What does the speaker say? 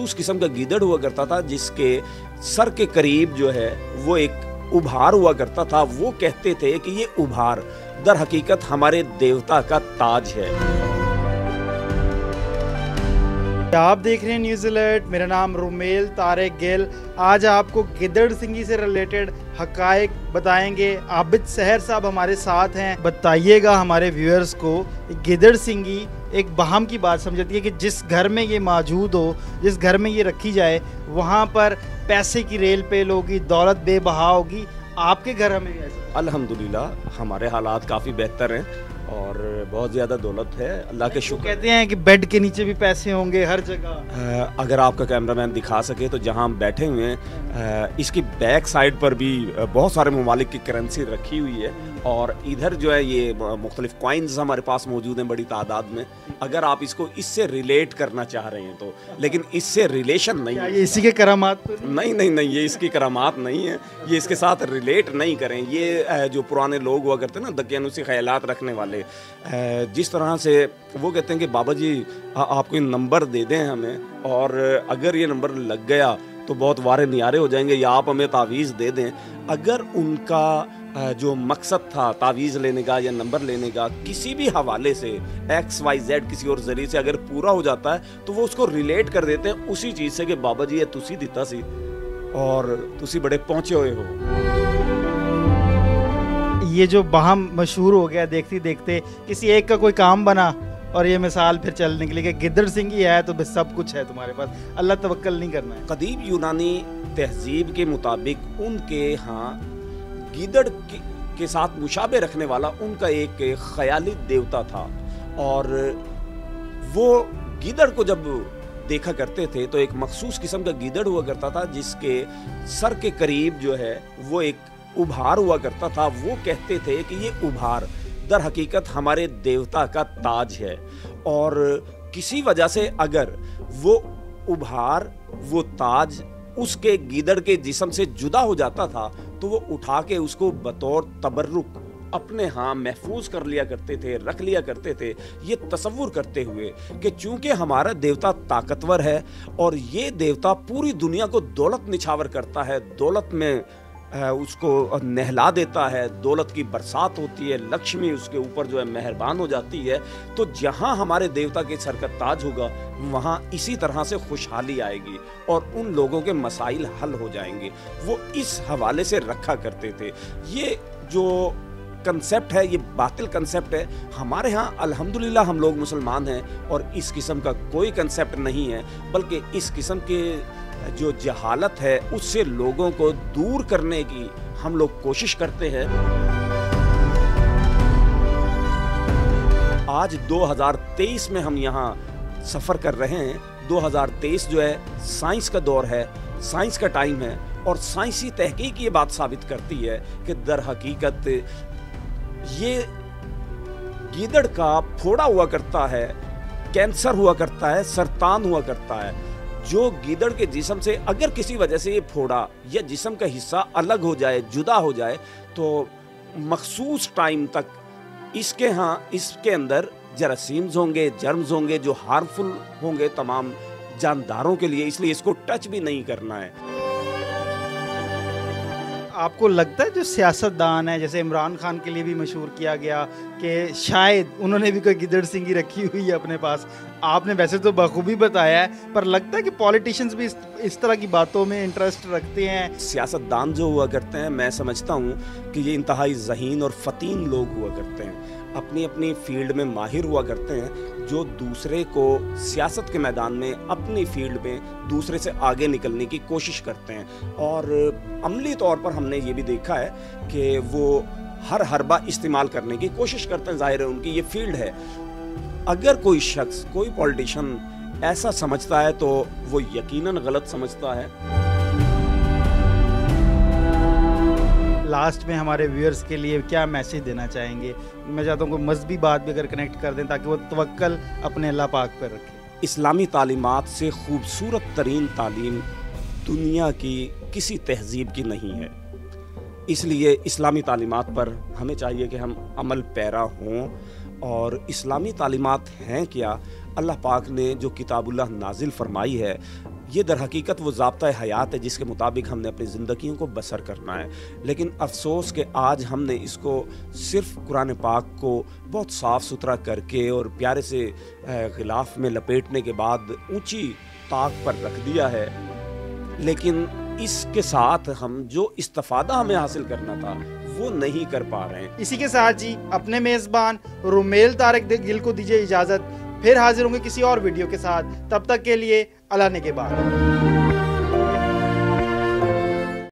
मखसूस किस्म का गीदड़ हुआ करता था, जिसके सर के करीब जो है, वो एक उभार हुआ करता था। वो कहते थे कि ये उभार दर हकीकत हमारे देवता का ताज है। आप देख रहे हैं न्यूज़ अलर्ट? मेरा नाम रुमेल तारिक गिल। आज आपको गिदड़ सिंगी से रिलेटेड हकायक बताएँगे। आबिद सहर साहब हमारे साथ हैं। बताइएगा हमारे व्यूअर्स को गिदड़ सिंगी एक बहम की बात समझती है कि जिस घर में ये मौजूद हो, जिस घर में ये रखी जाए, वहाँ पर पैसे की रेल पेल होगी दौलत बेबहा होगी। आपके घर में ऐसा अल्हम्दुलिल्लाह हमारे हालात काफ़ी बेहतर हैं और बहुत ज़्यादा दौलत है। अल्लाह के शुक्र। कहते हैं कि बेड के नीचे भी पैसे होंगे हर जगह। अगर आपका कैमरामैन दिखा सके तो जहाँ हम बैठे हुए हैं इसकी बैक साइड पर भी बहुत सारे ममालिक की करेंसी रखी हुई है और इधर जो है ये मुख्तलिफ़ कॉइन्स हमारे पास मौजूद हैं बड़ी तादाद में। अगर आप इसको इससे रिलेट करना चाह रहे हैं तो लेकिन इससे रिलेशन नहीं है। ये इसी के करामात नहीं नहीं नहीं ये इसकी करामात नहीं है। ये इसके साथ रिलेट नहीं करें। ये जो पुराने लोग हुआ करते ना दकियानुसी ख्याल रखने वाले जिस तरह से वो कहते हैं कि बाबा जी आपको नंबर दे दें हमें, और अगर ये नंबर लग गया तो बहुत वारे नियारे हो जाएँगे, या आप हमें तावीज़ दे दें। अगर उनका जो मकसद था, तावीज़ लेने का या नंबर लेने का, किसी भी हवाले से, एक्स, वाई, जेड, किसी और ज़रिए से अगर पूरा हो जाता है तो वो उसको रिलेट कर देते हैं उसी चीज़ से कि बाबा जी, ये तुसी दिता सी, और तुसी बड़े पहुँचे हुए हो। ये जो बहम मशहूर हो गया, देखते देखते किसी एक का कोई काम बना और ये मिसाल फिर चलने के लिए कि गिद्दड़ सिंह ही है तो बस सब कुछ है तुम्हारे पास। अल्लाह तवक्ल नहीं करना है। कदीम यूनानी तहजीब के मुताबिक उनके यहाँ गीदड़ के साथ मुशाबे रखने वाला उनका एक ख्याली देवता था और वो गिदड़ को जब देखा करते थे तो एक मखसूस किस्म का गिदड़ हुआ करता था जिसके सर के करीब जो है वो एक उभार हुआ करता था, वो कहते थे कि ये उभार दर हकीकत हमारे देवता का ताज है। और किसी वजह से अगर वो उभार, वो ताज उसके गीदड़ के जिसम से जुदा हो जाता था तो वो उठा के उसको बतौर तबर्रुक अपने हाँ महफूज कर लिया करते थे, रख लिया करते थे। ये तस्वुर करते हुए कि चूँकि हमारा देवता ताकतवर है और ये देवता पूरी दुनिया को दौलत निछावर करता है, दौलत में उसको नहला देता है, दौलत की बरसात होती है, लक्ष्मी उसके ऊपर जो है मेहरबान हो जाती है तो जहाँ हमारे देवता के सर का ताज होगा, वहाँ इसी तरह से खुशहाली आएगी और उन लोगों के मसाइल हल हो जाएँगे। वो इस हवाले से रखा करते थे। ये जो कंसेप्ट है, ये बातिल कंसेप्ट है, हमारे यहाँ अल्हम्दुलिल्लाह हम लोग मुसलमान हैं और इस किस्म का कोई कंसेप्ट नहीं है, बल्कि इस किस्म के जो जहालत है, उससे लोगों को दूर करने की हम लोग कोशिश करते हैं। आज 2023 में हम यहाँ सफ़र कर रहे हैं। 2023 जो है, साइंस का दौर है, साइंस का टाइम है और साइंसी तहकीक ये बात साबित करती है कि दर हकीकत ये गीदड़ का फोड़ा हुआ करता है, कैंसर हुआ करता है, सरतान हुआ करता है। जो गीदड़ के जिसम से अगर किसी वजह से ये फोड़ा या जिसम का हिस्सा अलग हो जाए, जुदा हो जाए तो मखसूस टाइम तक इसके यहाँ इसके अंदर जरासीम्स होंगे, जर्म्स होंगे, जो हार्मफुल होंगे तमाम जानदारों के लिए, इसलिए इसको टच भी नहीं करना है। आपको लगता है जो सियासतदान है जैसे इमरान खान के लिए भी मशहूर किया गया कि शायद उन्होंने भी कोई गिदड़ ही रखी हुई है अपने पास। आपने वैसे तो बखूबी बताया है पर लगता है कि पॉलिटिशियंस भी इस, इस तरह की बातों में इंटरेस्ट रखते हैं। सियासतदान जो हुआ करते हैं मैं समझता हूँ कि ये इंतहाई जहीन और फ़तीन लोग हुआ करते हैं। अपनी अपनी फ़ील्ड में माहिर हुआ करते हैं, जो दूसरे को सियासत के मैदान में अपनी फ़ील्ड में दूसरे से आगे निकलने की कोशिश करते हैं। और अमली तौर पर हमने ये भी देखा है कि वो हर हरबा इस्तेमाल करने की कोशिश करते हैं, ज़ाहिर है उनकी ये फ़ील्ड है। अगर कोई शख्स, कोई पॉलिटिशन ऐसा समझता है तो वो यकीनन गलत समझता है। लास्ट में हमारे व्यूअर्स के लिए क्या मैसेज देना चाहेंगे? मैं चाहता हूँ कोई मजहबी बात भी अगर कनेक्ट कर दें ताकि वो तवक्ल अपने अल्लाह पाक पर रखें। इस्लामी तालीमत से खूबसूरत तरीन तालीम दुनिया की किसी तहजीब की नहीं है। इसलिए इस्लामी तालीमत पर हमें चाहिए कि हम अमल पैरा हों। और इस्लामी तालीमत हैं क्या? अल्लाह पाक ने जो किताबुल्लाह नाजिल फरमाई है ये दर हकीकत वो जबता हयात है जिसके मुताबिक हमने अपनी ज़िंदगियों को बसर करना है। लेकिन अफसोस के आज हमने इसको सिर्फ़ कुरान पाक को बहुत साफ़ सुथरा करके और प्यारे से गिलाफ में लपेटने के बाद ऊँची ताक पर रख दिया है। लेकिन इसके साथ हम जो इस्तफादा हमें हासिल करना था, वो नहीं कर पा रहे हैं। इसी के साथ जी, अपने मेज़बान रुमेल तारक गिल को दीजिए इजाज़त। फिर हाजिर होंगे किसी और वीडियो के साथ। तब तक के लिए अलाने के बाद।